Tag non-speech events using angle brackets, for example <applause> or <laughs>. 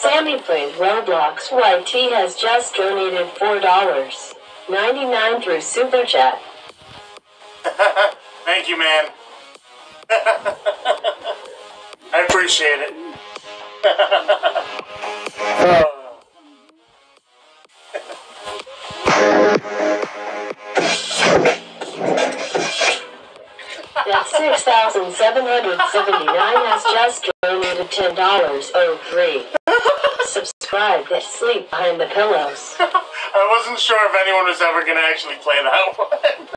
Sammy plays Roblox. YT has just donated $4. 99 through Super Chat. <laughs> Thank you, man. <laughs> I appreciate it. <laughs> Oh. That's 6,779 has just donated $10.03. Subscribe to Sleep Behind the Pillows. <laughs> I wasn't sure if anyone was ever going to actually play that <laughs> one.